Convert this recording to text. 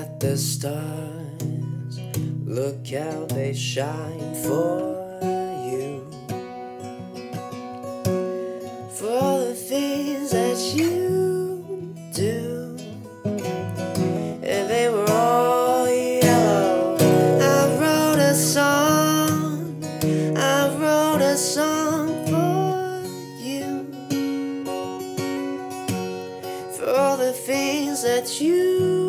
At the stars, look how they shine for you. For all the things that you do, and they were all yellow. I wrote a song, I wrote a song for you. For all the things that you